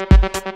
Thank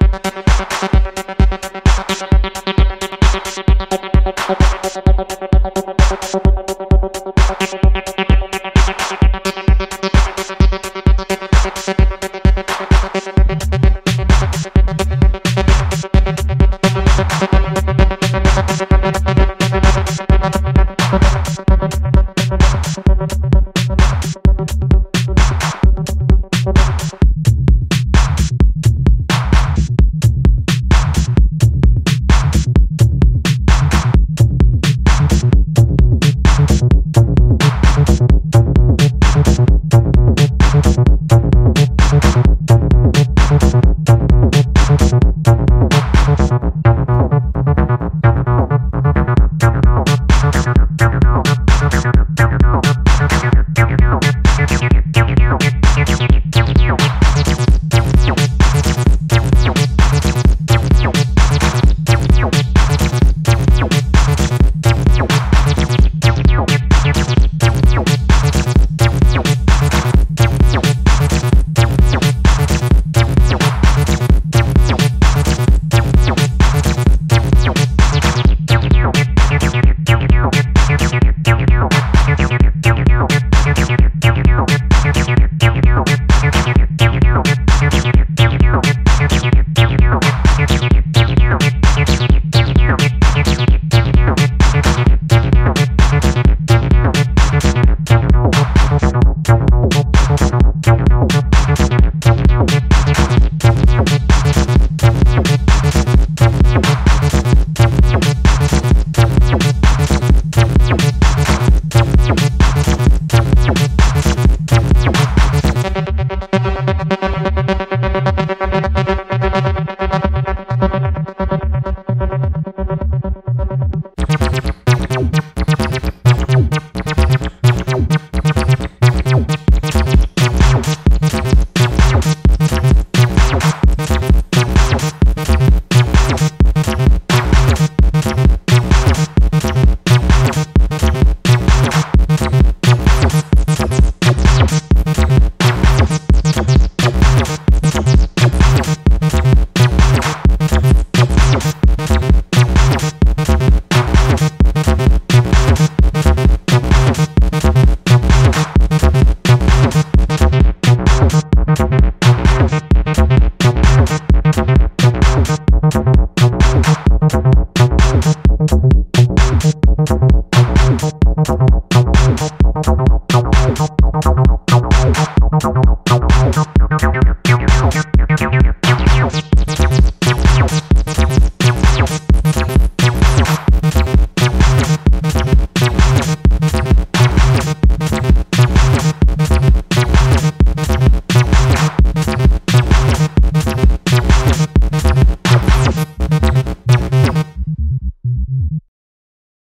you know.